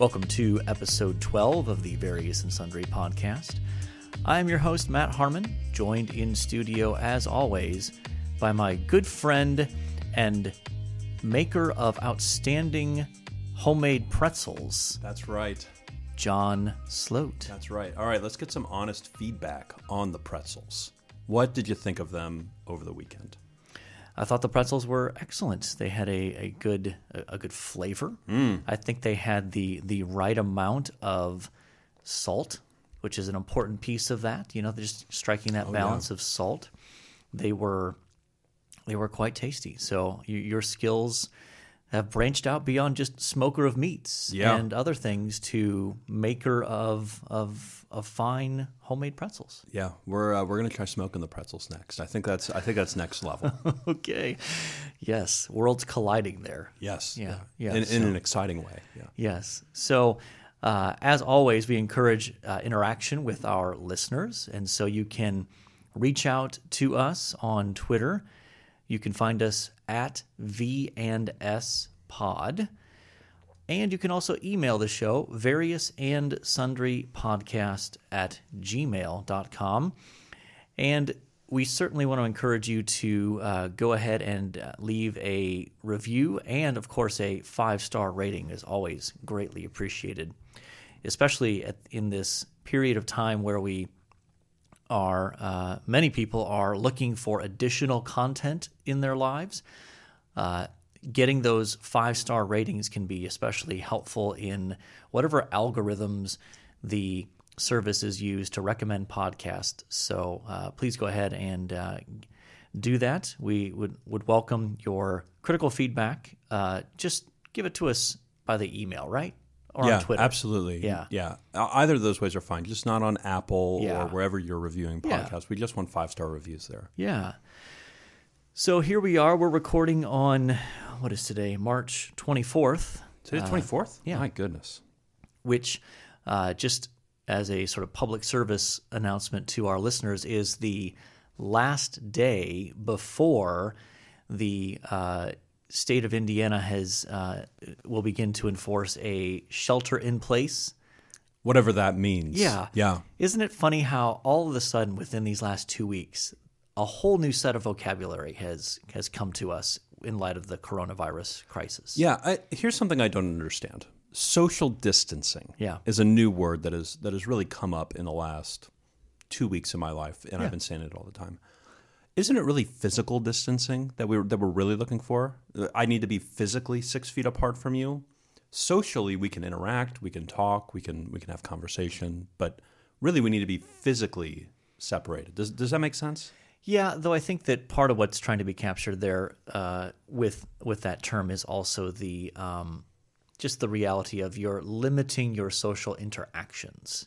Welcome to episode 12 of the Various and Sundry podcast. I'm your host, Matt Harmon, joined in studio as always by my good friend and maker of outstanding homemade pretzels, That's right. John Sloat. That's right. All right, let's get some honest feedback on the pretzels. What did you think of them over the weekend? I thought the pretzels were excellent. They had a, a good a, a good flavor. Mm. I think they had the the right amount of salt, which is an important piece of that. You know, just striking that oh, balance of salt. They were they were quite tasty. So your skills have branched out beyond just smoker of meats Yeah. and other things to maker of of of fine homemade pretzels. Yeah, we're uh, we're gonna try smoking the pretzels next. I think that's I think that's next level. okay. Yes, worlds colliding there. yes. Yeah, yeah, In, in so- an exciting way. Yeah. Yes. So, uh, as always, we encourage uh, interaction with our listeners. And so you can reach out to us on Twitter. You can find us at V and S Pod. And you can also email the show, various and sundry podcast at gmail.com. And we certainly want to encourage you to uh, go ahead and uh, leave a review and, of course, a five star rating is always greatly appreciated, especially at, in this period of time where we are, uh, many people are looking for additional content in their lives. Uh, getting those five star ratings can be especially helpful in whatever algorithms the service is used to recommend podcasts. So uh, please go ahead and uh, do that. We would, would welcome your critical feedback. Uh, just give it to us by the email, right? Or yeah, on Twitter. absolutely. Yeah. yeah. Uh, Either of those ways are fine. Just not on Apple Yeah. or wherever you're reviewing Yeah. podcasts. We just want five star reviews there. Yeah. So here we are. We're recording on, what is today? March 24th. Today's twenty fourth. yeah. My goodness. which uh, just as a sort of public service announcement to our listeners is the last day before the uh, state of Indiana has uh, will begin to enforce a shelter in place. Whatever that means. Yeah. Yeah. Isn't it funny how all of a sudden within these last two weeks, a whole new set of vocabulary has has come to us in light of the coronavirus crisis? Yeah, I, here's something I don't understand. Social distancing Yeah. is a new word that is that has really come up in the last two weeks of my life, and I've been saying it all the time. Isn't it really physical distancing that we're that we're really looking for? I need to be physically six feet apart from you. Socially, we can interact, we can talk, we can we can have conversation, but really, we need to be physically separated. Does does that make sense? Yeah, though I think that part of what's trying to be captured there uh, with with that term is also the um, just the reality of you're limiting your social interactions,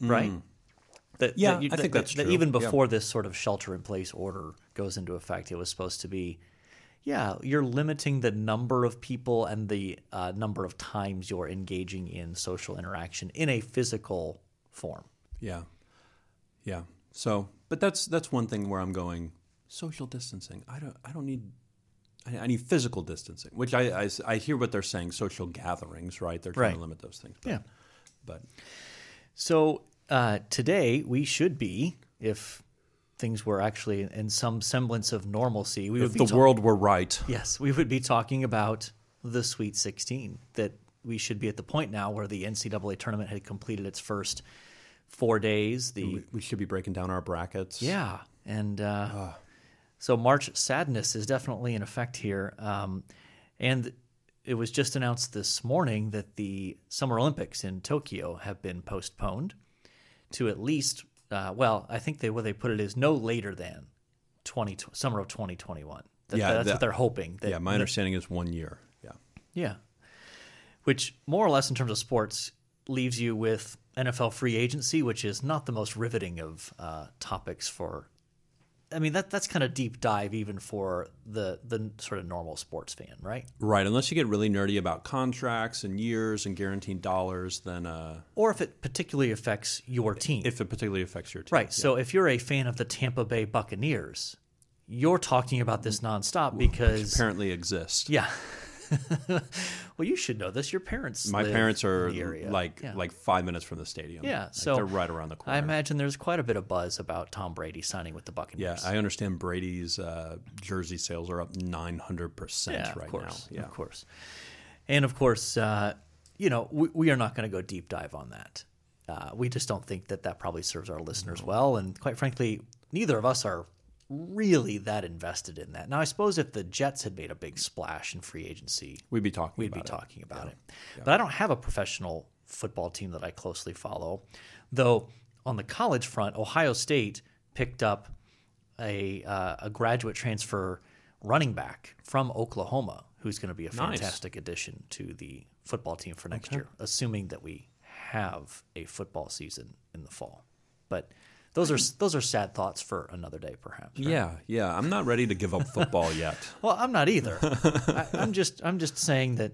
right? That. Yeah, that you- I think that- that's that true. even Yeah. before this sort of shelter in place order goes into effect, it was supposed to be, yeah, you're limiting the number of people and the uh, number of times you're engaging in social interaction in a physical form. Yeah, yeah. So, but that's that's one thing where I'm going social distancing. I don't I don't need I, I need physical distancing, which I, I I hear what they're saying. Social gatherings, right? They're trying Right. to limit those things. But, Yeah. but So uh, today we should be, if things were actually in some semblance of normalcy, we if would the ta- world were right, yes, we would be talking about the Sweet 16. That we should be at the point now where the NCAA tournament had completed its first four days. The we, we should be breaking down our brackets. yeah, and uh, so March sadness is definitely in effect here. Um, and it was just announced this morning that the Summer Olympics in Tokyo have been postponed to at least, uh, well, I think they what they put it is no later than 20 summer of 2021. Yeah, that's that- what they're hoping. That, yeah. My understanding is one year. Yeah, yeah. Which, more or less, in terms of sports, leaves you with NFL free agency, which is not the most riveting of uh, topics for. I mean, that that's kind of deep dive even for the the sort of normal sports fan, right? right. Unless you get really nerdy about contracts and years and guaranteed dollars, then uh, Or if it particularly affects your team, if it particularly affects your team, right? So if you're a fan of the Tampa Bay Buccaneers, you're talking about this nonstop because apparently exists. Yeah. Well, you should know this. Your parents. My parents are in the area. like Yeah. like five minutes from the stadium. Yeah, Like, so they're right around the corner. I imagine there's quite a bit of buzz about Tom Brady signing with the Buccaneers. yeah, I understand Brady's uh, jersey sales are up nine hundred percent right of course, now. Yeah, of course, and of course, uh, you know, we, we are not going to go deep dive on that. Uh, we just don't think that that probably serves our listeners well, and quite frankly, neither of us are really that invested in that. Now, I suppose if the Jets had made a big splash in free agency, we'd be talking. we'd about be it. talking about it. But I don't have a professional football team that I closely follow. Though on the college front, Ohio State picked up a uh, a graduate transfer running back from Oklahoma who's going to be a Nice. fantastic addition to the football team for next year, assuming that we have a football season in the fall. But those are those are sad thoughts for another day, perhaps. right? Yeah, yeah. I'm not ready to give up football yet. Well, I'm not either. I, I'm just I'm just saying that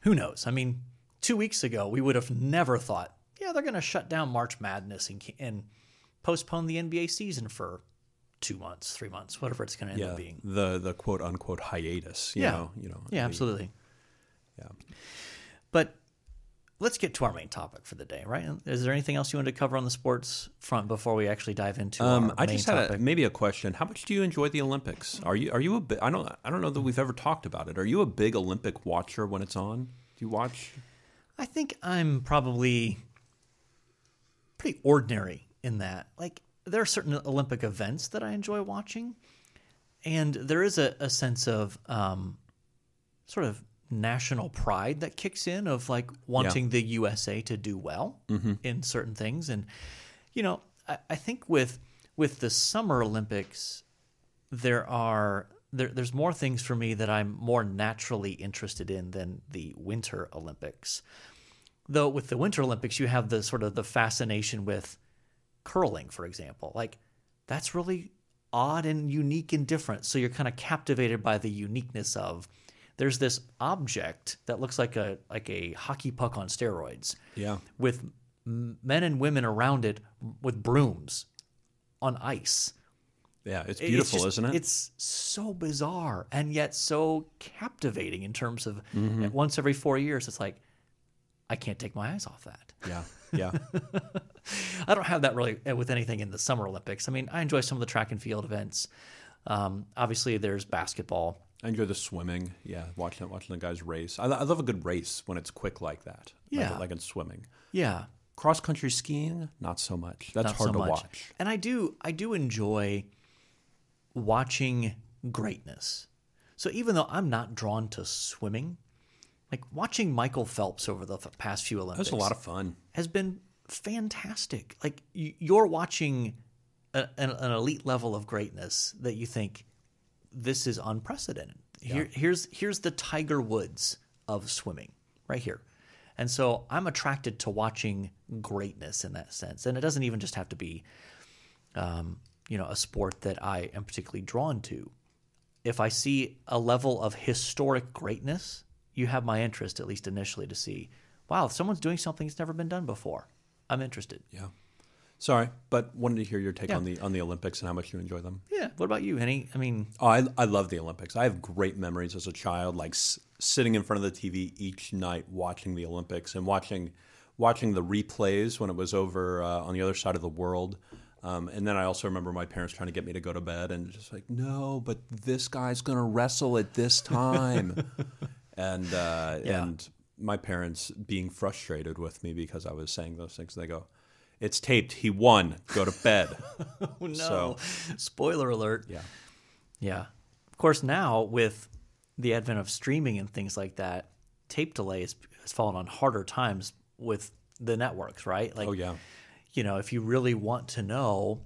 who knows? I mean, two weeks ago we would have never thought, yeah, they're going to shut down March Madness and and postpone the NBA season for two months, three months, whatever it's going to end Yeah, up being. the the quote unquote hiatus. You Yeah. know, you know. Yeah, the- absolutely. Yeah. But let's get to our main topic for the day, right? Is there anything else you want to cover on the sports front before we actually dive into Um, I just had a, maybe a question. How much do you enjoy the Olympics? Are you are you a I don't I don't know that we've ever talked about it. Are you a big Olympic watcher when it's on? Do you watch? I think I'm probably pretty ordinary in that. Like, there are certain Olympic events that I enjoy watching, and there is a, a sense of um, sort of national pride that kicks in of like wanting the USA to do well mm-hmm. in certain things. And, you know, I, I think with with the Summer Olympics, there are there, there's more things for me that I'm more naturally interested in than the Winter Olympics. Though with the Winter Olympics, you have the sort of the fascination with curling, for example. Like that's really odd and unique and different. So you're kind of captivated by the uniqueness of there's this object that looks like a like a hockey puck on steroids Yeah. with men and women around it with brooms on ice. Yeah, it's It's beautiful, just- isn't it? It's so bizarre and yet so captivating in terms of Mm-hmm. once every four years, it's like, I can't take my eyes off that. yeah. Yeah. I don't have that really uh, with anything in the Summer Olympics. I mean, I enjoy some of the track and field events. Um, obviously, there's basketball. I enjoy the swimming. Yeah, watching watching the guys race. I, I love a good race when it's quick like that. like- Yeah. like, in swimming. Yeah, Cross country skiing, not so much. That's not hard so to much. watch. And I do, I do enjoy watching greatness. So even though I'm not drawn to swimming, like watching Michael Phelps over the past few Olympics was a lot of fun. has been fantastic. Like you're watching a, an, an elite level of greatness that you think this is unprecedented. Here, here's here's the Tiger Woods of swimming right here, and so I'm attracted to watching greatness in that sense. And it doesn't even just have to be, um, you know, a sport that I am particularly drawn to. If I see a level of historic greatness, you have my interest at least initially to see, wow, if someone's doing something that's never been done before. I'm interested. Yeah. Sorry, but wanted to hear your take Yeah. on the on the Olympics and how much you enjoy them. Yeah. What about you, Henny? I mean, Oh, I, I love the Olympics. I have great memories as a child, like s- sitting in front of the TV each night watching the Olympics and watching watching the replays when it was over uh, on the other side of the world. Um, and then I also remember my parents trying to get me to go to bed and just like, no, but this guy's going to wrestle at this time. and uh, Yeah. and my parents being frustrated with me because I was saying those things. They go, "It's taped. He won. Go to bed." oh no. So- Spoiler alert. yeah. Yeah. Of course, now with the advent of streaming and things like that, tape delay has, has fallen on harder times with the networks, right? Like, Oh yeah. you know, if you really want to know,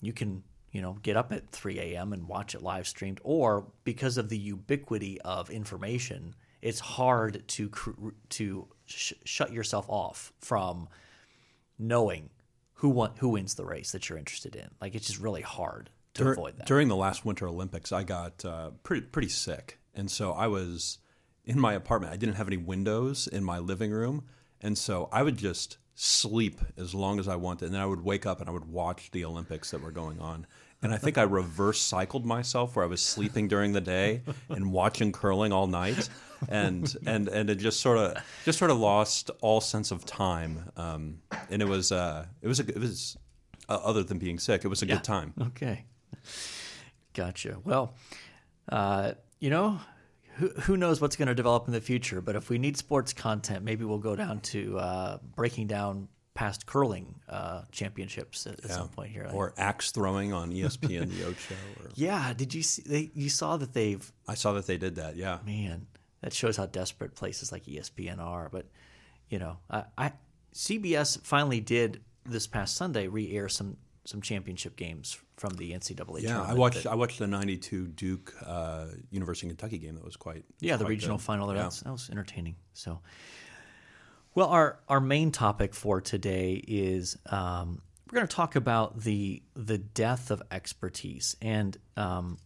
you can, you know, get up at 3 a.m. and watch it live streamed. Or because of the ubiquity of information, it's hard to cr- to sh- shut yourself off from knowing who won- who wins the race that you're interested in. Like it's just really hard to Dur- avoid that. During the last Winter Olympics, I got uh, pretty pretty sick, and so I was in my apartment. I didn't have any windows in my living room, and so I would just sleep as long as I wanted, and then I would wake up and I would watch the Olympics that were going on. and I think I reverse cycled myself where I was sleeping during the day and watching curling all night, and and and it just sort of just sort of lost all sense of time. Um, and it was uh, it was a, it was uh, other than being sick, it was a Yeah. good time. Okay. Gotcha. Well, uh, you know, who, who knows what's going to develop in the future? But if we need sports content, maybe we'll go down to uh, breaking down past curling uh, championships at, at some point here. Or axe throwing on ESPN the Ocho. Or, yeah, did you see? They, you saw that they've I saw that they did that. Yeah. man. That shows how desperate places like ESPN are. But you know, I, I CBS finally did this past Sunday re-air some some championship games from the NCAA. Yeah, I watched. that- I watched the '92 Duke uh, University of Kentucky game. That was quite. Yeah, the quite regional good. final there. Yeah. That, was, that was entertaining. So, well, our our main topic for today is um, we're going to talk about the the death of expertise, and um,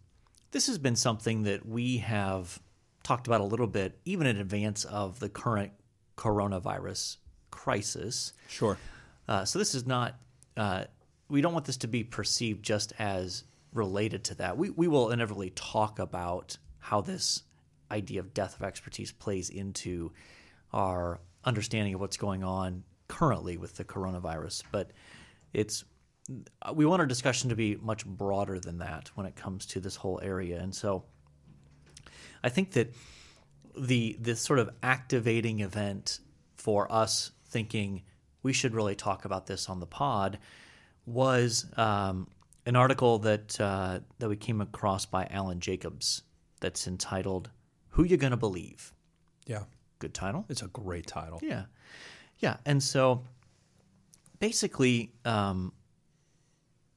this has been something that we have talked about a little bit, even in advance of the current coronavirus crisis. Sure. Uh, so this is not. Uh, we don't want this to be perceived just as related to that. We we will inevitably talk about how this idea of death of expertise plays into our understanding of what's going on currently with the coronavirus, but it's we want our discussion to be much broader than that when it comes to this whole area, and so I think that the this sort of activating event for us thinking we should really talk about this on the pod was um, an article that uh, that we came across by Alan Jacobs that's entitled "Who You Gonna Believe." Yeah, Good title. it's a great title. Yeah, yeah, and so basically, um,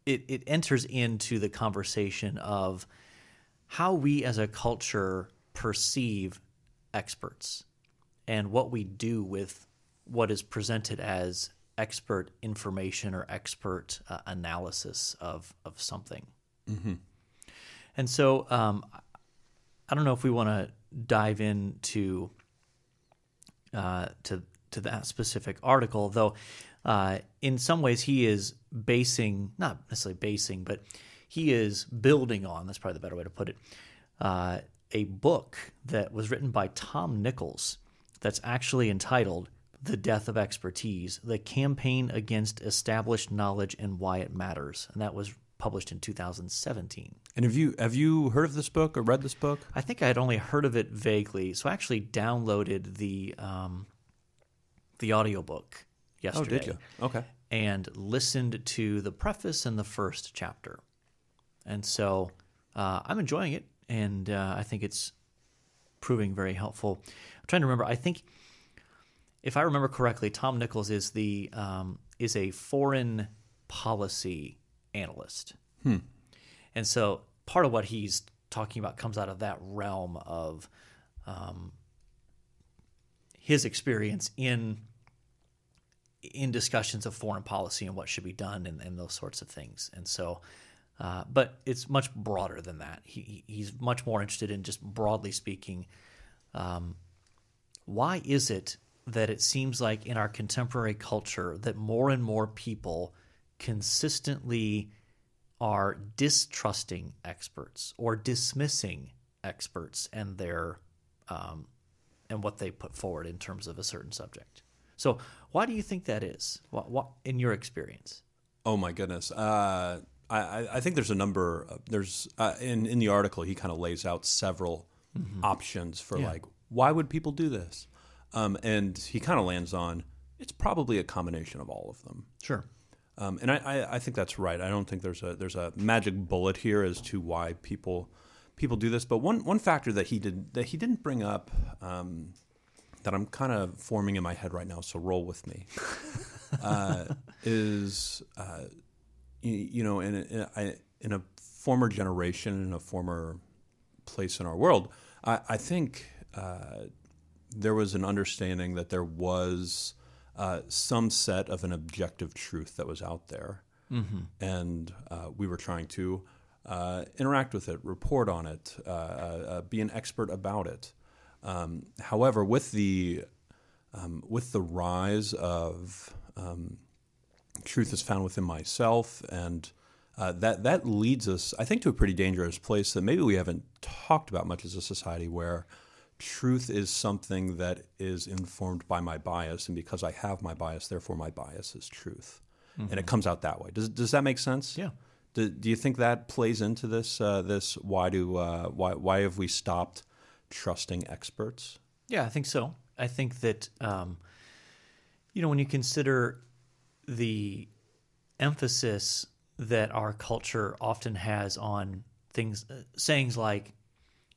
it it enters into the conversation of how we as a culture perceive experts and what we do with what is presented as expert information or expert uh, analysis of of something. And so, um, I don't know if we want to dive into uh, to to that specific article, though. Uh, in some ways, he is basing not necessarily basing, but he is building on. That's probably the better way to put it. Uh, a book that was written by Tom Nichols that's actually entitled "The Death of Expertise: The Campaign Against Established Knowledge and Why It Matters," and that was published in 2017. And have you have you heard of this book or read this book? I think I had only heard of it vaguely, so I actually downloaded the um, the audiobook Oh, yesterday did you? Okay. and listened to the preface and the first chapter. And so uh, I'm enjoying it, and uh, I think it's proving very helpful. I'm trying to remember. I think, if I remember correctly, Tom Nichols is the um, is a foreign policy analyst, and so part of what he's talking about comes out of that realm of um, his experience in in discussions of foreign policy and what should be done and, and those sorts of things. And so, uh, but it's much broader than that. He, he- he's much more interested in just broadly speaking, um, why is it that it seems like in our contemporary culture that more and more people consistently are distrusting experts or dismissing experts and their um, and what they put forward in terms of a certain subject. So, why do you think that is? What, what in your experience? Oh my goodness. Uh, I, I- think there's a number. Of, there's uh, in in the article he kind of lays out several options for Yeah. like why would people do this, um, and he kind of lands on it's probably a combination of all of them. Sure. Um, and I, I, I think that's right. I don't think there's a there's a magic bullet here as to why people people do this. But one one factor that he did that he didn't bring up um, that I'm kind of forming in my head right now. So roll with me. uh, is uh, you, you know in a, in, a, in a former generation in a former place in our world, I, I think uh, there was an understanding that there was uh, some set of an objective truth that was out there, and uh, we were trying to uh, interact with it, report on it, uh, uh, be an expert about it. Um, however, with the um, with the rise of um, truth is found within myself and uh, that that leads us, I think, to a pretty dangerous place that maybe we haven't talked about much as a society, where truth is something that is informed by my bias, and because I have my bias, therefore my bias is truth, mm-hmm. and it comes out that way. Does does that make sense? Yeah. Do, do you think that plays into this? Uh, this why do uh, why why have we stopped trusting experts? Yeah, I think so. I think that um, you know when you consider the emphasis that our culture often has on things, uh, sayings like,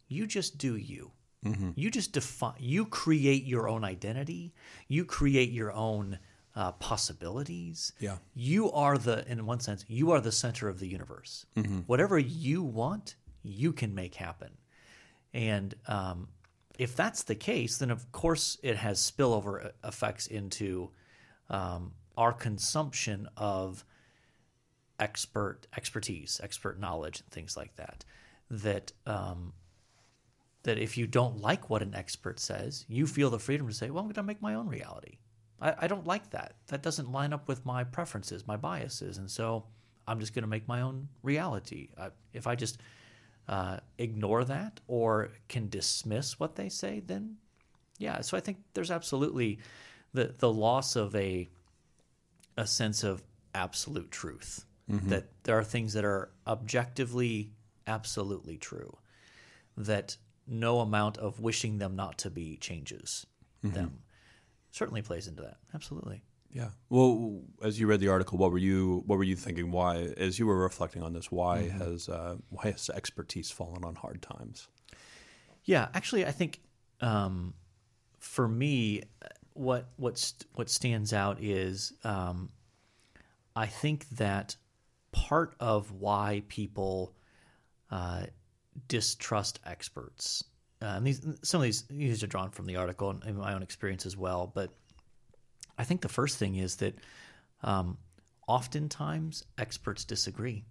"You just do you." Mm-hmm. You just define. You create your own identity. You create your own uh, possibilities. Yeah. You are the, in one sense, you are the center of the universe. Mm-hmm. Whatever you want, you can make happen. And um, if that's the case, then of course it has spillover uh, effects into um, our consumption of expert expertise, expert knowledge, and things like that. That um, that if you don't like what an expert says, you feel the freedom to say, "Well, I'm going to make my own reality." I, I don't like that. That doesn't line up with my preferences, my biases, and so I'm just going to make my own reality. I, if I just uh, ignore that or can dismiss what they say, then yeah. So I think there's absolutely the the loss of a a sense of absolute truth. Mm-hmm. That there are things that are objectively absolutely true. That no amount of wishing them not to be changes mm-hmm. them. Certainly plays into that. Absolutely. Yeah. Well, as you read the article, what were you what were you thinking? Why, as you were reflecting on this, why mm-hmm. has uh, why has expertise fallen on hard times? Yeah, actually, I think um, for me, what what what stands out is um, I think that part of why people uh, distrust experts. Uh, and these some of these these are drawn from the article and my own experience as well. But I think the first thing is that um, oftentimes experts disagree.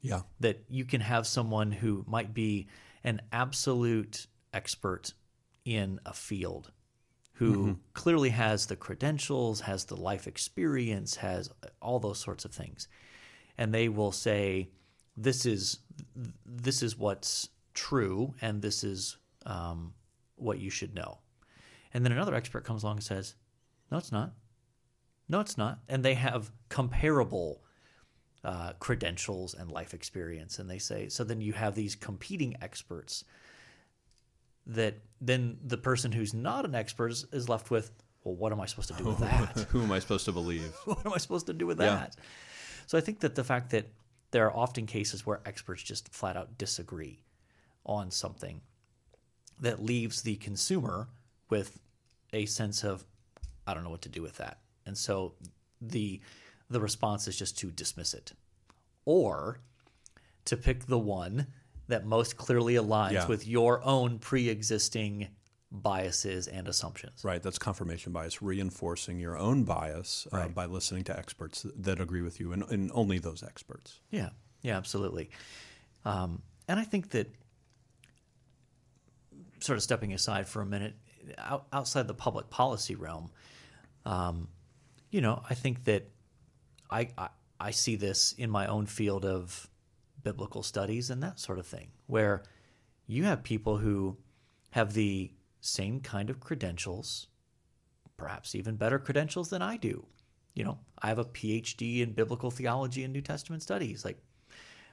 Yeah, that you can have someone who might be an absolute expert in a field, who mm-hmm. clearly has the credentials, has the life experience, has all those sorts of things, and they will say, "This is this is what's true, and this is um, what you should know. And then another expert comes along and says, no, it's not. No, it's not. And they have comparable uh, credentials and life experience. And they say, so then you have these competing experts that then the person who's not an expert is, is left with, well, what am I supposed to do with that? Who am I supposed to believe? what am I supposed to do with that? So I think that the fact that there are often cases where experts just flat out disagree on something that leaves the consumer with a sense of I don't know what to do with that. And so the the response is just to dismiss it or to pick the one that most clearly aligns yeah. with your own pre-existing biases and assumptions. Right, that's confirmation bias, reinforcing your own bias uh, right. by listening to experts that agree with you and, and only those experts. Yeah, yeah, absolutely. Um, and I think that sort of stepping aside for a minute, out, outside the public policy realm, um, you know, I think that I, I, I see this in my own field of biblical studies and that sort of thing, where you have people who have the same kind of credentials, perhaps even better credentials than I do. You know, I have a PhD in biblical theology and New Testament studies. Like,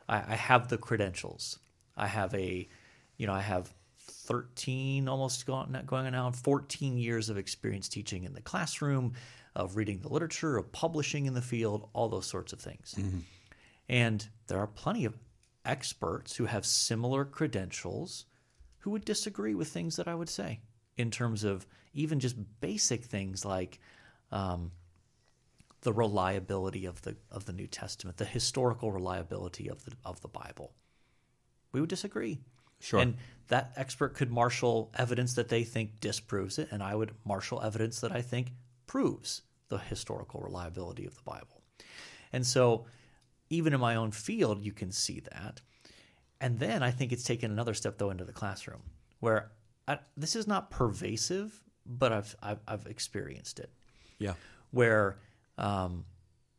I, I have the credentials. I have a, you know, I have 13, almost going, going on now, 14 years of experience teaching in the classroom, of reading the literature, of publishing in the field, all those sorts of things. Mm-hmm. And there are plenty of experts who have similar credentials who would disagree with things that I would say in terms of even just basic things like um, the reliability of the of the New Testament, the historical reliability of the of the Bible. We would disagree. Sure. And that expert could marshal evidence that they think disproves it, and I would marshal evidence that I think proves the historical reliability of the Bible. And so, even in my own field, you can see that. And then I think it's taken another step, though, into the classroom, where I, this is not pervasive, but I've, I've, I've experienced it. Yeah. Where um,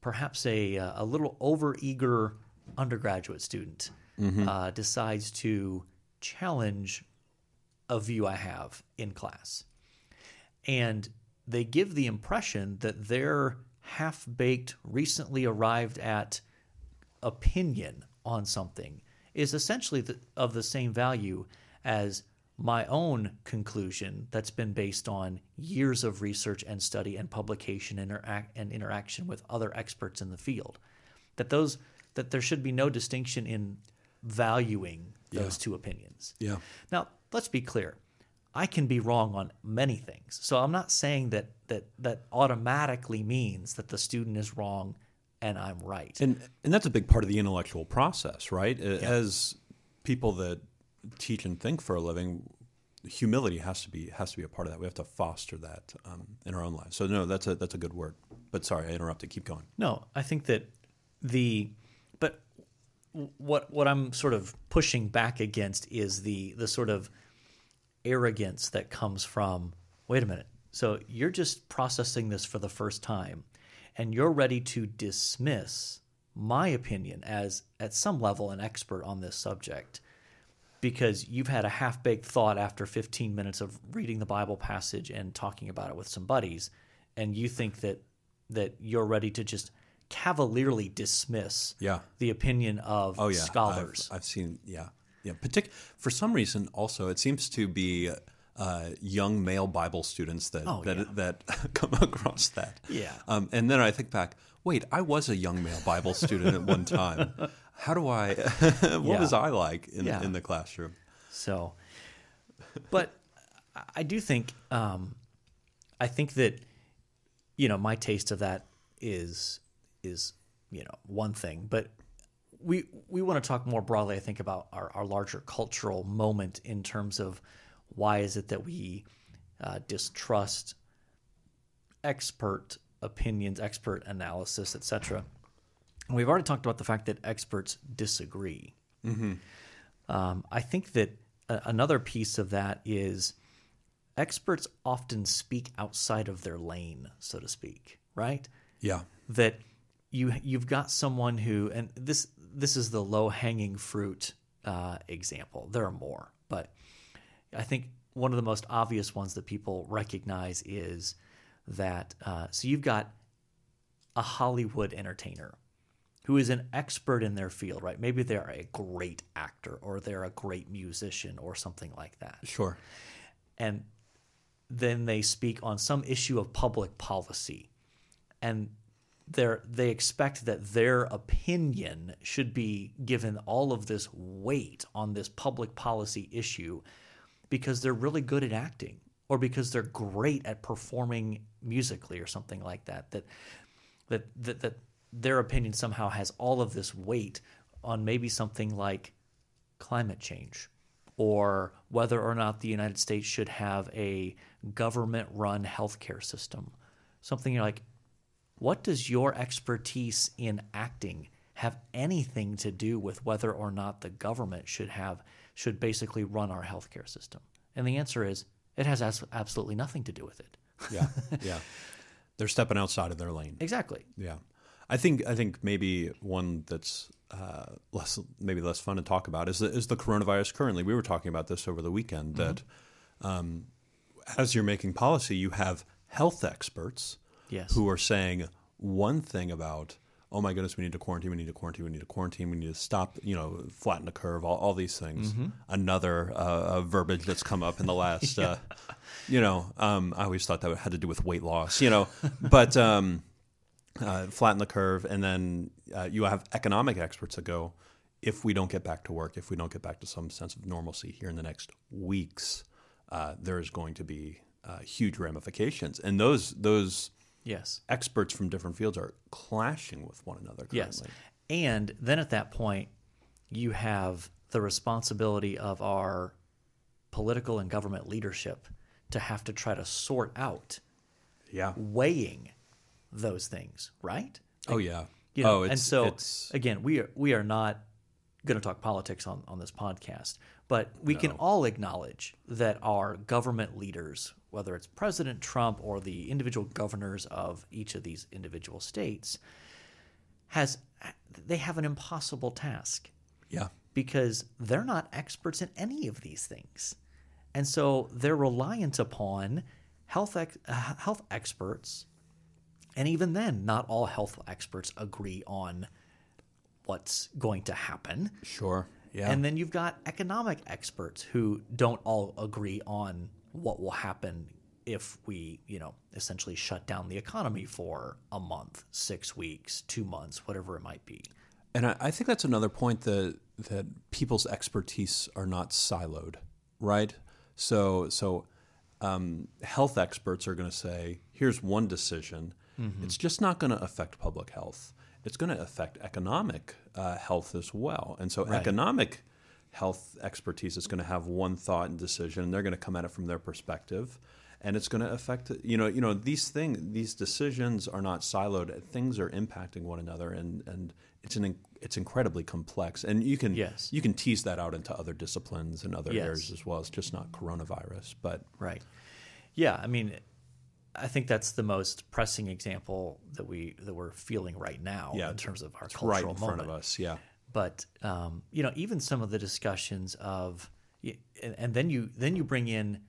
perhaps a, a little overeager undergraduate student uh, decides to challenge a view I have in class. And they give the impression that their half baked, recently arrived at opinion on something is essentially the, of the same value as my own conclusion that's been based on years of research and study and publication interact, and interaction with other experts in the field. That those that there should be no distinction in valuing those two opinions. Yeah. now let's be clear. I can be wrong on many things. So i'm not saying that that that automatically means that the student is wrong and i'm right And and that's a big part of the intellectual process, right? As people that teach and think for a living, humility has to be has to be a part of that. We have to foster that um, in our own lives. So no, that's a that's a good word. But sorry, I interrupted. Keep going. No, I think that the but what what I'm sort of pushing back against is the the sort of arrogance that comes from wait a minute. So you're just processing this for the first time and you're ready to dismiss my opinion as at some level an expert on this subject because you've had a half-baked thought after 15 minutes of reading the Bible passage and talking about it with some buddies and you think that that you're ready to just cavalierly dismiss Yeah. the opinion of Oh yeah, scholars. I've, I've seen. Yeah, yeah. Partic- for some reason, also, it seems to be uh, young male Bible students that Oh, that yeah. that come across that. Yeah. Um, and then I think back. Wait, I was a young male Bible student at one time. How do I? what Yeah. was I like in Yeah. in the classroom? So, but I do think, um, I think that, you know, my taste of that is is you know one thing, but we we want to talk more broadly. I think about our, our larger cultural moment in terms of why is it that we uh, distrust expert opinions, expert analysis, etc. And we've already talked about the fact that experts disagree. Um, I think that a- another piece of that is experts often speak outside of their lane, so to speak, right? Yeah. That you you've got someone who, and this this is the low hanging fruit uh, example. There are more, but I think one of the most obvious ones that people recognize is that. Uh, so you've got a Hollywood entertainer who is an expert in their field, right? Maybe they're a great actor or they're a great musician or something like that. Sure. And then they speak on some issue of public policy. And they're, they expect that their opinion should be given all of this weight on this public policy issue because they're really good at acting or because they're great at performing musically or something like that. That that that, that their opinion somehow has all of this weight on maybe something like climate change or whether or not the United States should have a government run healthcare system. Something you're like, what does your expertise in acting have anything to do with whether or not the government should have should basically run our healthcare system? And the answer is it has as- absolutely nothing to do with it. Yeah. yeah. They're stepping outside of their lane. Exactly. Yeah, I think I think maybe one that's uh, less maybe less fun to talk about is the, is the coronavirus. Currently, we were talking about this over the weekend. That um, as you're making policy, you have health experts Yes. who are saying one thing about oh my goodness, we need to quarantine, we need to quarantine, we need to quarantine, we need to stop, you know, flatten the curve, all, all these things. Another uh, uh, verbiage that's come up in the last, uh, you know, um, I always thought that had to do with weight loss, you know, but um, uh, flatten the curve. And then uh, you have economic experts that go, if we don't get back to work, if we don't get back to some sense of normalcy here in the next weeks, uh, there is going to be uh, huge ramifications. And those, those, Yes. experts from different fields are clashing with one another currently. Yes. And then at that point, you have the responsibility of our political and government leadership to have to try to sort out Yeah. weighing those things, right? Oh yeah. You know, oh, it's, and so it's again, we are we are not going to talk politics on, on this podcast, but we can all acknowledge that our government leaders, whether it's President Trump or the individual governors of each of these individual states, has they have an impossible task Yeah. because they're not experts in any of these things. And so they're reliant upon health ex- uh, health experts and even then not all health experts agree on what's going to happen. Sure. Yeah. And then you've got economic experts who don't all agree on what will happen if we, you know, essentially shut down the economy for a month, six weeks, two months, whatever it might be. And I, I think that's another point that that people's expertise are not siloed, right? So so um, health experts are going to say, here's one decision. It's just not going to affect public health. It's going to affect economic uh, health as well. And so economic health expertise is going to have one thought and decision, and they're going to come at it from their perspective. And it's going to affect you know you know these things these decisions are not siloed things are impacting one another and and it's an it's incredibly complex and you can Yes. you can tease that out into other disciplines and other Yes. areas as well it's just not coronavirus but Right. Yeah, I mean, I think that's the most pressing example that we that we're feeling right now Yeah, in terms of our it's cultural right in moment. front of us yeah But um, you know, even some of the discussions of, and, and then you then you bring in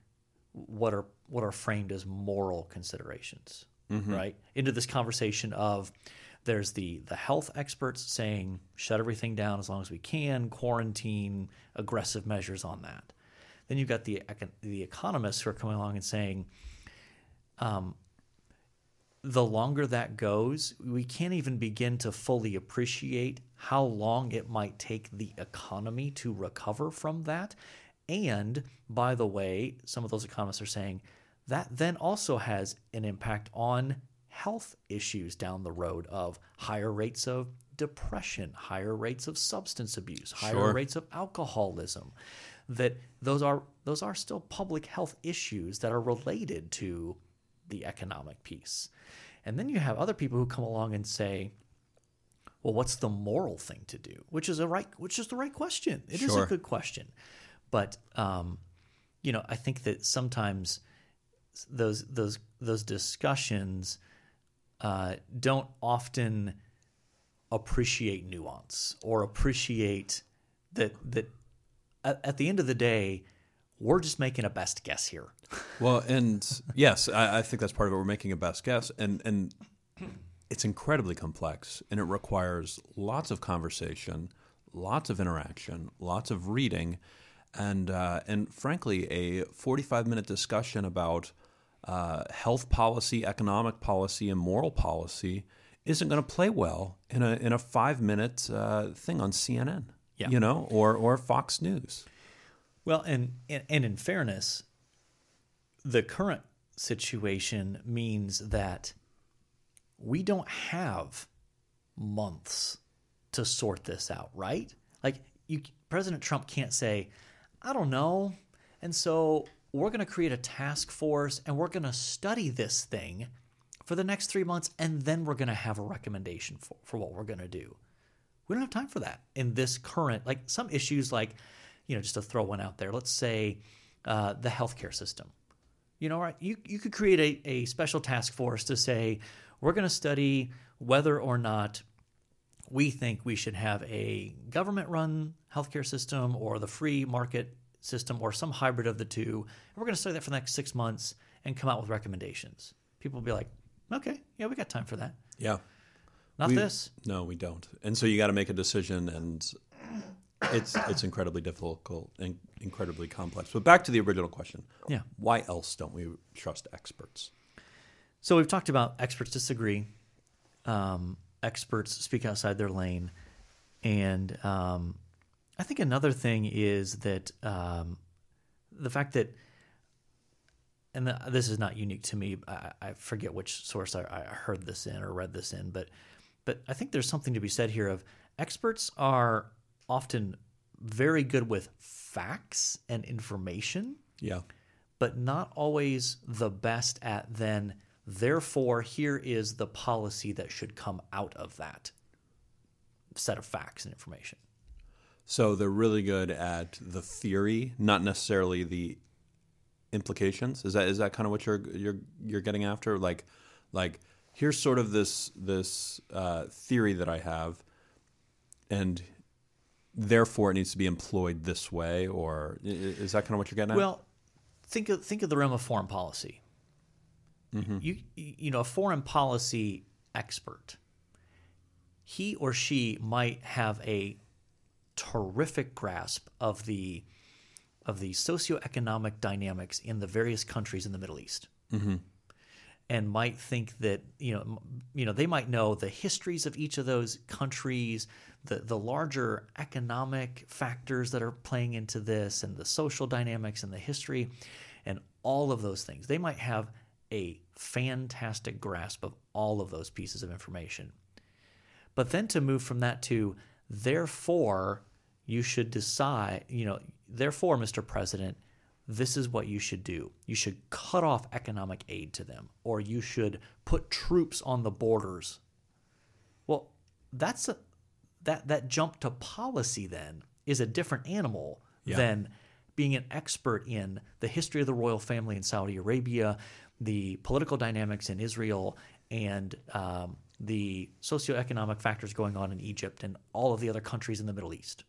what are what are framed as moral considerations, right, into this conversation of. There's the the health experts saying shut everything down as long as we can, quarantine, aggressive measures on that. Then you've got the the economists who are coming along and saying, the longer that goes, we can't even begin to fully appreciate how long it might take the economy to recover from that. And by the way, some of those economists are saying that then also has an impact on health issues down the road of higher rates of depression, higher rates of substance abuse, higher Sure. rates of alcoholism. That those are those are still public health issues that are related to the economic piece. And then you have other people who come along and say, well, what's the moral thing to do? Which is a right, which is the right question. It is Sure. a good question, but um, you know, I think that sometimes those those those discussions uh, don't often appreciate nuance or appreciate that that at, at the end of the day, we're just making a best guess here. Well, and yes, I, I think that's part of it. We're making a best guess, and and it's incredibly complex, and it requires lots of conversation, lots of interaction, lots of reading, and uh, and frankly, a forty-five minute discussion about uh, health policy, economic policy, and moral policy isn't going to play well in a in a five-minute uh, thing on CNN, Yeah. you know, or or Fox News. Well, and, and and in fairness, the current situation means that we don't have months to sort this out, right? Like you President Trump can't say, "I don't know." And so we're going to create a task force and we're going to study this thing for the next 3 months and then we're going to have a recommendation for, for what we're going to do. We don't have time for that in this current, like some issues, like, you know, just to throw one out there, let's say uh, the healthcare system. You know, right? You, you could create a, a special task force to say, we're going to study whether or not we think we should have a government run healthcare system or the free market system or some hybrid of the two. And we're going to study that for the next six months and come out with recommendations. People will be like, okay, yeah, we got time for that. Yeah. Not We- this. No, we don't. And so you got to make a decision, and it's it's incredibly difficult and incredibly complex. But back to the original question. Yeah. Why else don't we trust experts? So we've talked about experts disagree, um, experts speak outside their lane, and um, I think another thing is that um, the fact that, and the, this is not unique to me. I, I forget which source I, I heard this in or read this in, but but I think there's something to be said here of experts are often very good with facts and information Yeah. but not always the best at then therefore here is the policy that should come out of that set of facts and information So they're really good at the theory, not necessarily the implications. Is that is that kind of what you're you're you're getting after? Like like here's sort of this this uh, theory that I have, and therefore it needs to be employed this way, or is that kind of what you're getting at? Well, think of think of the realm of foreign policy. Mm-hmm. You you know, a foreign policy expert. He or she might have a terrific grasp of the of the socioeconomic dynamics in the various countries in the Middle East. Mm-hmm. And might think that you know, you know, they might know the histories of each of those countries, the the larger economic factors that are playing into this, and the social dynamics and the history, and all of those things. They might have a fantastic grasp of all of those pieces of information. But then to move from that to, therefore, you should decide, you know, therefore, Mr. President, this is what you should do. You should cut off economic aid to them, or you should put troops on the borders. Well, that's a, that that jump to policy then is a different animal Yeah. than being an expert in the history of the royal family in Saudi Arabia, the political dynamics in Israel, and um, the socioeconomic factors going on in Egypt and all of the other countries in the Middle East,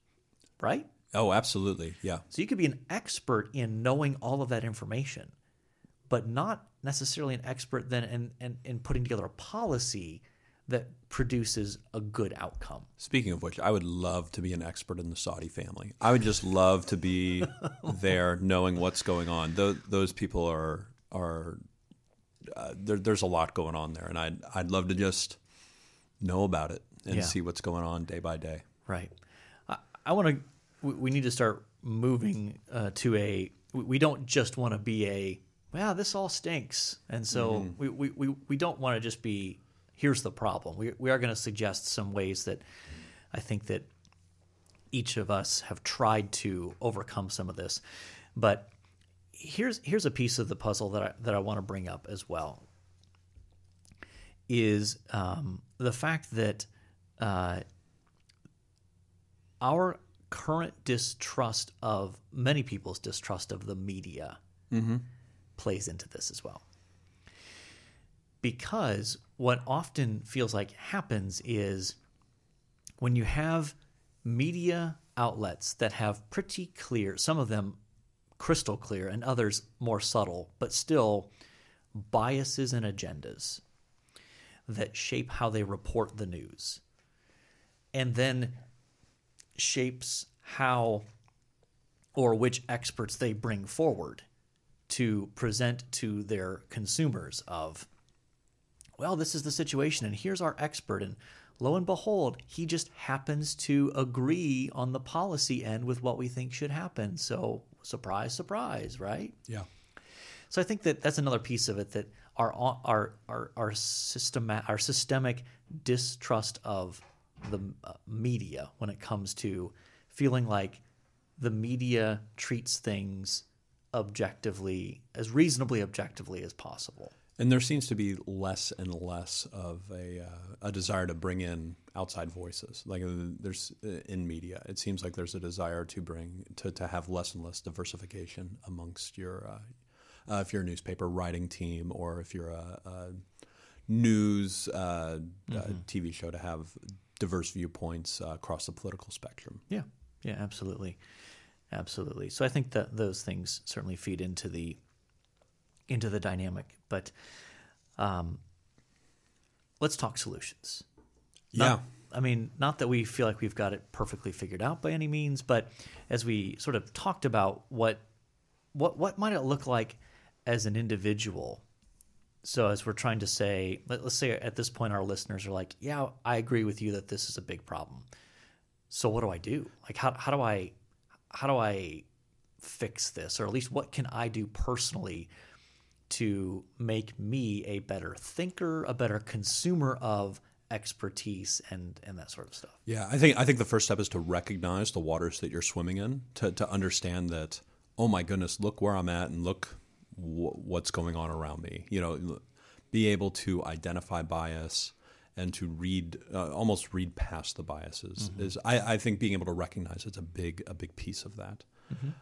right? oh, absolutely, yeah. So you could be an expert in knowing all of that information, but not necessarily an expert then in, in, in putting together a policy that produces a good outcome. Speaking of which, I would love to be an expert in the Saudi family. I would just love to be there, knowing what's going on. Those, those people are are uh, there, there's a lot going on there, and I'd I'd love to just know about it and Yeah. see what's going on day by day. Right. I, I want to. We, need to start moving uh, to a. We, we don't just want to be a. Wow, this all stinks, and so we, we, we, we don't want to just be. Here's the problem. We we are going to suggest some ways that I think that each of us have tried to overcome some of this, but here's here's a piece of the puzzle that I, that I want to bring up as well. Is um, the fact that uh, our current distrust of many people's distrust of the media plays into this as well. Because what often feels like happens is when you have media outlets that have pretty clear, some of them crystal clear and others more subtle, but still biases and agendas that shape how they report the news. And then shapes how or which experts they bring forward to present to their consumers of well this is the situation and here's our expert and lo and behold he just happens to agree on the policy end with what we think should happen so surprise surprise right Yeah. so I think that that's another piece of it that our our our our system our systemic distrust of the uh, media when it comes to feeling like the media treats things objectively as reasonably objectively as possible. And there seems to be less and less of a, uh, a desire to bring in outside voices. Like uh, there's uh, in media, it seems like there's a desire to bring to, to have less and less diversification amongst your uh, uh, if you're a newspaper writing team or if you're a, a news uh, uh, TV show to have diverse viewpoints uh, across the political spectrum. Yeah, yeah, absolutely, absolutely. So I think that those things certainly feed into the into the dynamic. But um, let's talk solutions. Not- I mean, not that we feel like we've got it perfectly figured out by any means, but as we sort of talked about what what what might it look like as an individual. So as we're trying to say, let, let's say at this point our listeners are like, "Yeah, I agree with you that this is a big problem." So what do I do? Like how how do I how do I fix this or at least what can I do personally to make me a better thinker, a better consumer of expertise and and that sort of stuff. Yeah, I think I think the first step is to recognize the waters that you're swimming in, to to understand that oh my goodness, look where I'm at and look w- what's going on around me. You know, be able to identify bias and to read uh, almost read past the biases is I, I think being able to recognize it's a big a big piece of that.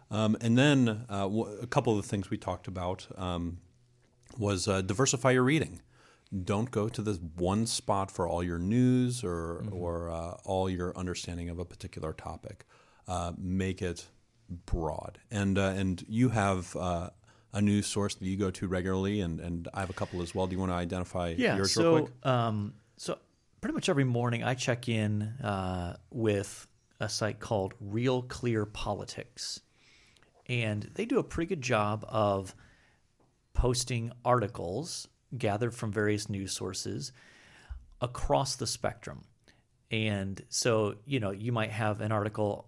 Um, and then uh, w- a couple of the things we talked about um, was uh, diversify your reading. don't go to this one spot for all your news or or uh, all your understanding of a particular topic. Uh, make it broad, and uh, and you have. Uh, a news source that you go to regularly, and, and I have a couple as well. Do you want to identify Yeah. yours so, real quick? Um, so pretty much every morning I check in uh, with a site called Real Clear Politics, and they do a pretty good job of posting articles gathered from various news sources across the spectrum. And so, you know, you might have an article,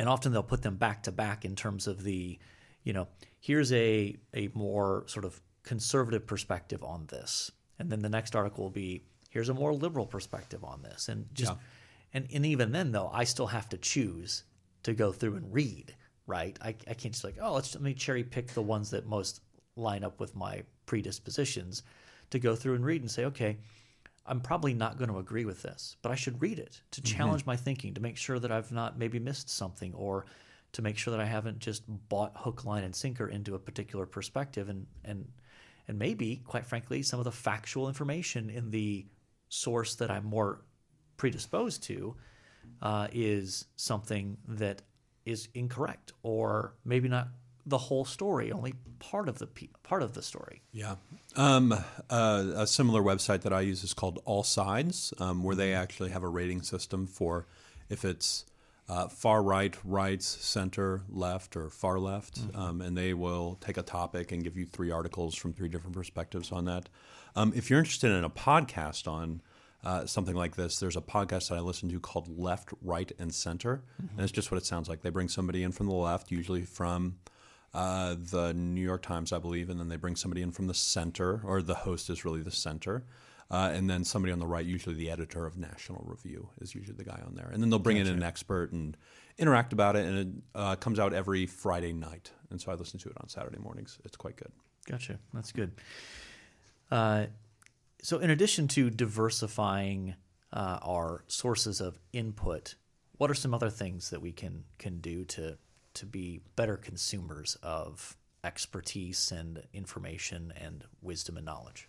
and often they'll put them back to back in terms of the, you know, here's a, a more sort of conservative perspective on this. And then the next article will be, here's a more liberal perspective on this. And just, Yeah. and, and even then, though, I still have to choose to go through and read, right? I, I can't just like, oh, let's let me cherry pick the ones that most line up with my predispositions to go through and read and say, okay, I'm probably not going to agree with this, but I should read it to challenge my thinking, to make sure that I've not maybe missed something, or to make sure that I haven't just bought hook, line, and sinker into a particular perspective, and and and maybe, quite frankly, some of the factual information in the source that I'm more predisposed to uh, is something that is incorrect, or maybe not the whole story, only part of the part of the story. Yeah. Um, uh, a similar website that I use is called All Sides, um, where they actually have a rating system for if it's uh, far right, right, center, left, or far left. Um, and they will take a topic and give you three articles from three different perspectives on that. Um, if you're interested in a podcast on uh, something like this, there's a podcast that I listen to called Left, Right, and Center. And it's just what it sounds like. They bring somebody in from the left, usually from uh, the New York Times, I believe, and then they bring somebody in from the center, or the host is really the center. Uh, and then somebody on the right, usually the editor of National Review, is usually the guy on there. And then they'll bring in an expert and interact about it, and it uh, comes out every Friday night. And so I listen to it on Saturday mornings. It's quite good. Gotcha. That's good. Uh, so, in addition to diversifying uh, our sources of input, what are some other things that we can can do to to be better consumers of expertise and information and wisdom and knowledge?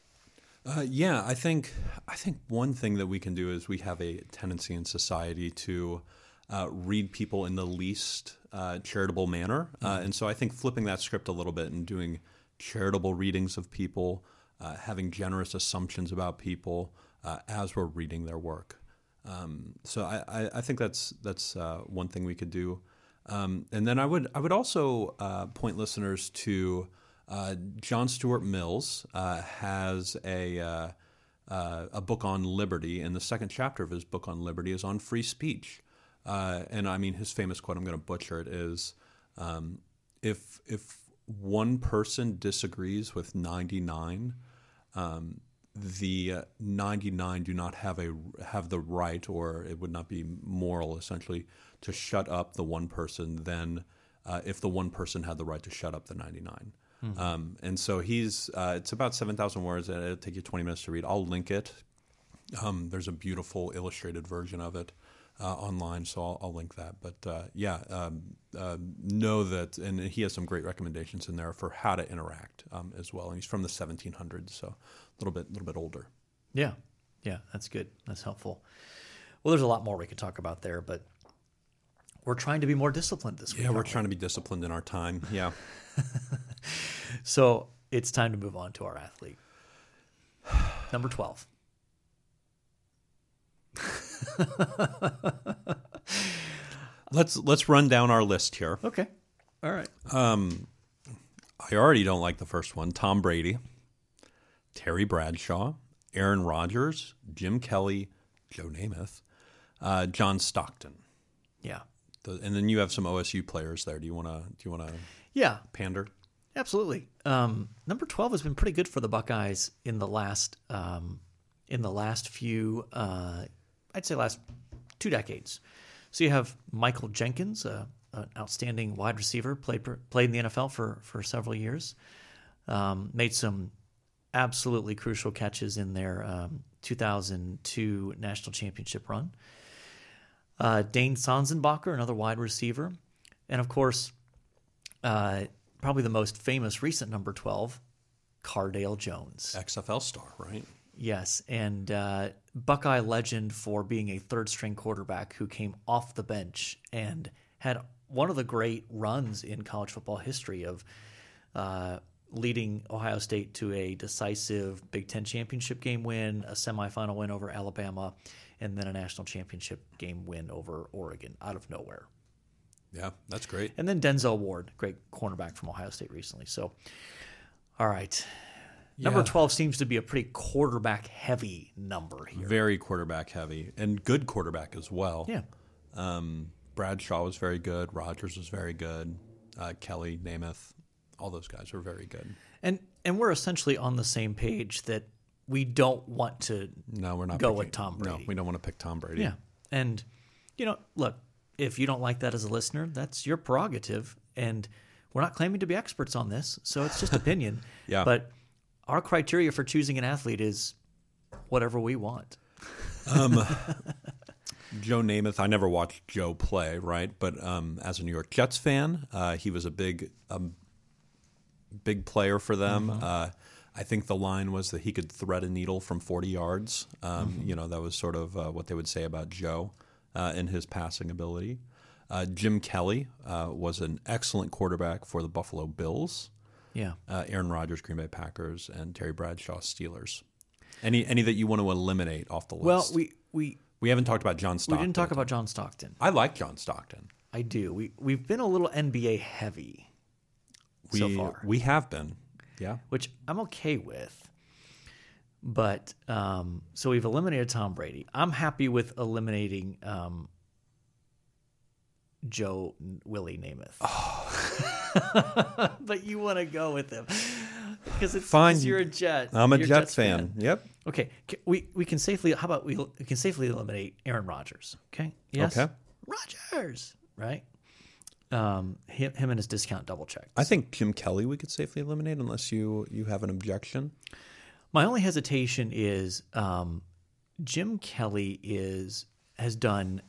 Uh, yeah, I think I think one thing that we can do is we have a tendency in society to uh, read people in the least uh, charitable manner, uh, and so I think flipping that script a little bit and doing charitable readings of people, uh, having generous assumptions about people uh, as we're reading their work. Um, so I, I, I think that's that's uh, one thing we could do, um, and then I would I would also uh, point listeners to uh, John Stuart Mills uh, has a uh, uh, a book on liberty, and the second chapter of his book on liberty is on free speech. Uh, and I mean, his famous quote, I'm going to butcher it, is um, if, if one person disagrees with 99, um, the uh, 99 do not have a have the right, or it would not be moral, essentially, to shut up the one person. Then, uh, if the one person had the right to shut up the 99. Um, and so he's uh, it's about 7,000 words, and it'll take you 20 minutes to read. I'll link it. Um, there's a beautiful illustrated version of it uh, online, so I'll, I'll link that. But uh, yeah, um, uh, know that, and he has some great recommendations in there for how to interact um, as well. And he's from the 1700s, so a little bit, little bit older. Yeah, yeah, that's good. That's helpful. Well, there's a lot more we could talk about there, but we're trying to be more disciplined this week. Yeah, we're aren't we? trying to be disciplined in our time. Yeah. So it's time to move on to our athlete. Number 12. let's let's run down our list here. Okay. All right. I already don't like the first one. Tom Brady, Terry Bradshaw, Aaron Rodgers, Jim Kelly, Joe Namath, uh, John Stockton. Yeah. And then you have some OSU players there. Do you want to do you want to Yeah, pander? absolutely. Um, number 12 has been pretty good for the Buckeyes in the last um, in the last few uh, I'd say last two decades. So you have Michael Jenkins, uh, an outstanding wide receiver, played played in the NFL for for several years. Um, made some absolutely crucial catches in their um, 2002 national championship run. Uh, Dane Sanzenbacher, another wide receiver, and of course, uh, probably the most famous recent number 12, Cardale Jones. XFL star, right? Yes, and uh, Buckeye legend for being a third string quarterback who came off the bench and had one of the great runs in college football history of uh, leading Ohio State to a decisive Big Ten championship game win, a semifinal win over Alabama, and then a national championship game win over Oregon out of nowhere. Yeah, that's great. And then Denzel Ward, great cornerback from Ohio State recently. So, all right. Number 12 seems to be a pretty quarterback heavy number here. Very quarterback heavy and good quarterback as well. Yeah. Um, Bradshaw was very good. Rodgers was very good. Uh, Kelly, Namath, all those guys are very good. And and we're essentially on the same page that we don't want to No, we're not Go picking- with Tom Brady. No, we don't want to pick Tom Brady. Yeah. And, you know, look, if you don't like that as a listener, that's your prerogative. And we're not claiming to be experts on this, so it's just opinion. Yeah. But our criteria for choosing an athlete is whatever we want. Joe Namath, I never watched Joe play, right? But um, as a New York Jets fan, uh, he was a big, um, big player for them. Uh, I think the line was that he could thread a needle from 40 yards. Um, You know, that was sort of uh, what they would say about Joe uh, in his passing ability. Uh, Jim Kelly uh, was an excellent quarterback for the Buffalo Bills. Yeah. Uh, Aaron Rodgers, Green Bay Packers, and Terry Bradshaw, Steelers. Any any that you want to eliminate off the list? Well, we, we, we haven't talked about John we Stockton. didn't talk about John Stockton. I like John Stockton. I do. We, we've been a little NBA heavy We so far. we have been. Yeah. which I'm okay with. But um, so we've eliminated Tom Brady. I'm happy with eliminating um, Joe Willie Namath. but you want to go with him because it's Fine. You're a Jet. I'm a You're Jets, fan. Yep. Okay, we we can safely. How about we, we can safely eliminate Aaron Rodgers? Okay. Yes. Okay. Rodgers, right? Um, him, him and his discount double check. I think Jim Kelly we could safely eliminate unless you you have an objection. My only hesitation is um, Jim Kelly is has done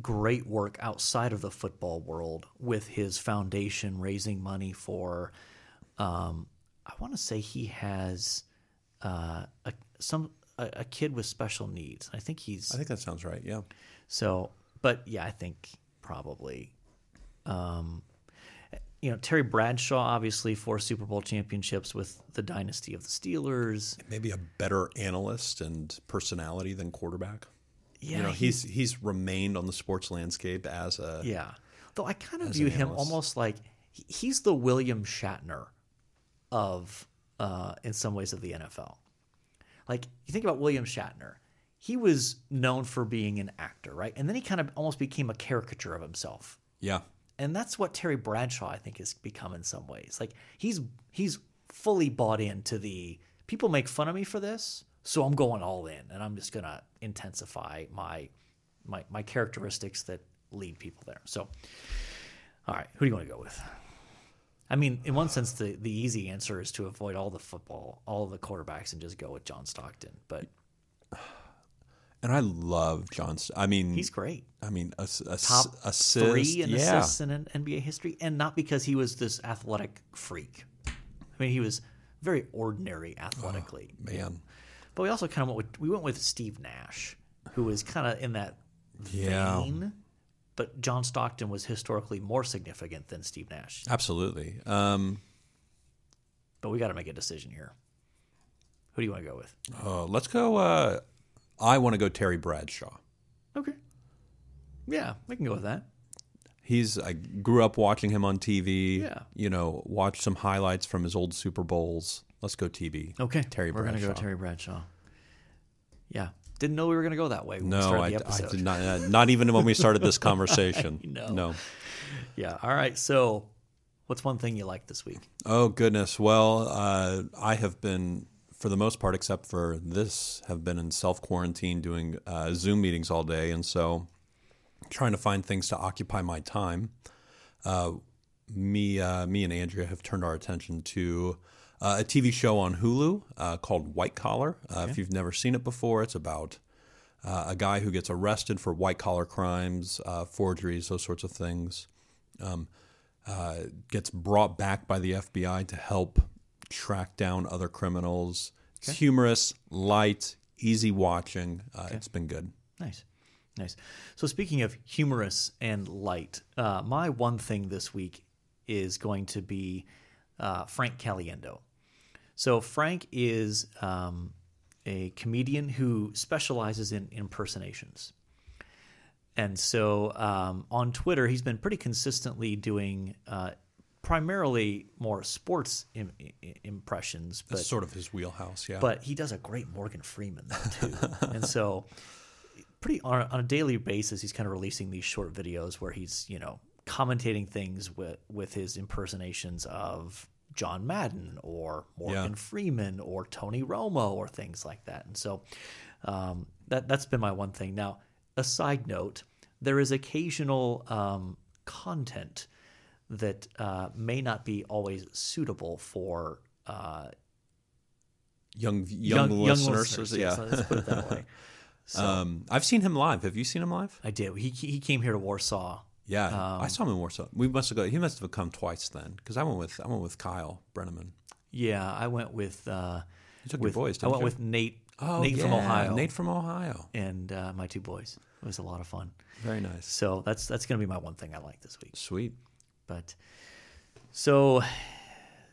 great work outside of the football world with his foundation raising money for. Um, I want to say he has uh, a some a, a kid with special needs. I think he's I think that sounds right. Yeah. so, but yeah, I think probably. Um, you know, Terry Bradshaw, obviously, four Super Bowl championships with the dynasty of the Steelers. Maybe a better analyst and personality than quarterback. Yeah, you know, he- he's he's remained on the sports landscape as a Yeah. Though I kind of view him almost like he's the William Shatner of, uh, in some ways, of the NFL. Like, you think about William Shatner, he was known for being an actor, right? And then he kind of almost became a caricature of himself. yeah. And that's what Terry Bradshaw, I think, has become in some ways. Like, he's he's fully bought into the people make fun of me for this, so I'm going all in and I'm just gonna intensify my my my characteristics that lead people there. So all right, who do you want to go with? I mean, in one sense, the, the easy answer is to avoid all the football, all the quarterbacks, and just go with John Stockton. But And I love John. St- I mean, he's great. I mean, a, a Top assist, three in yeah. assists in NBA history, and not because he was this athletic freak. I mean, he was very ordinary athletically. Man, But we also kind of went with we went with Steve Nash, who was kind of in that Yeah. vein. But John Stockton was historically more significant than Steve Nash. absolutely. Um, But we got to make a decision here. Who do you want to go with? uh, let's go. Uh, I want to go Terry Bradshaw. Okay. Yeah, we can go with that. He's I grew up watching him on TV. Yeah. You know, watched some highlights from his old Super Bowls. Let's go TB. Okay, Terry We're gonna go Bradshaw. Terry Bradshaw. Yeah, didn't know we were gonna go that way. No, I, I did not. Uh, not even when we started this conversation. know. No. Yeah. All right. So, what's one thing you like this week? Oh goodness. Well, uh, I have been, for the most part, except for this, have been in self quarantine doing uh, Zoom meetings all day, and so trying to find things to occupy my time. Uh, me, uh, me, and Andrea have turned our attention to uh, a TV show on Hulu uh, called White Collar. Uh, If you've never seen it before, it's about uh, a guy who gets arrested for white collar crimes, uh, forgeries, those sorts of things. Um, uh, gets brought back by the FBI to help track down other criminals. It's humorous, light, easy watching. Uh, It's been good. Nice. Nice. So, speaking of humorous and light, uh, my one thing this week is going to be uh, Frank Caliendo. So, Frank is um, a comedian who specializes in impersonations. And so um, on Twitter, he's been pretty consistently doing uh, primarily more sports Im- impressions, but That's sort of his wheelhouse, yeah. but he does a great Morgan Freeman though, too. and so, pretty on, on a daily basis, he's kind of releasing these short videos where he's you know commentating things with with his impersonations of John Madden or Morgan Yeah. Freeman or Tony Romo or things like that. And so, um, that that's been my one thing. Now, a side note: there is occasional um, content that uh, may not be always suitable for uh, young, young, listeners, yeah. so let's put it that way. So Um, I've seen him live. Have you seen him live? I did. He he came here to Warsaw. Yeah, Um, I saw him in Warsaw. We must have go. He must have come twice then, because I went with I went with Kyle Brenneman. Yeah, I went with. Uh, You took with your boys. I went you? with Nate. oh, Nate from Ohio. Nate from Ohio. and uh, my two boys. It was a lot of fun. Very nice. So that's that's going to be my one thing I like this week. Sweet. But so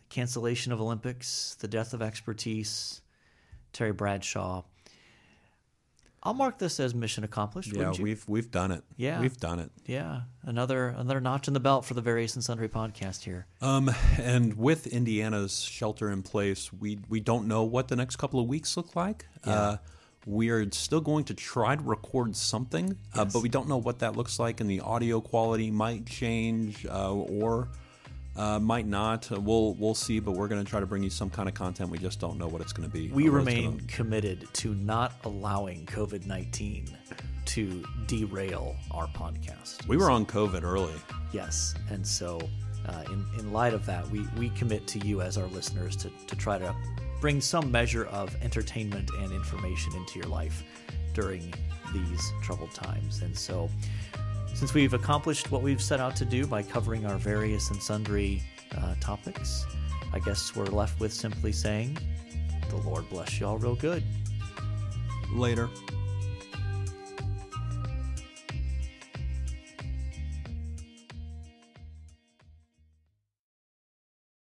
cancellation of Olympics, the death of expertise, Terry Bradshaw. I'll mark this as mission accomplished. Yeah, you? we've we've done it. Yeah. we've done it. yeah, another another notch in the belt for the various and sundry podcast here. Um, and with Indiana's shelter in place, we we don't know what the next couple of weeks look like. Uh, we are still going to try to record something, uh, but we don't know what that looks like, and the audio quality might change uh, or uh, might not. We'll we'll see, but we're going to try to bring you some kind of content. We just don't know what it's going to be. We or what it's remain gonna- committed to not allowing COVID 19 to derail our podcast. we were on COVID early. Yes. And so, uh, in, in light of that, we, we commit to you as our listeners to, to try to bring some measure of entertainment and information into your life during these troubled times. And so, since we've accomplished what we've set out to do by covering our various and sundry uh, topics, I guess we're left with simply saying, the Lord bless you all real good. Later.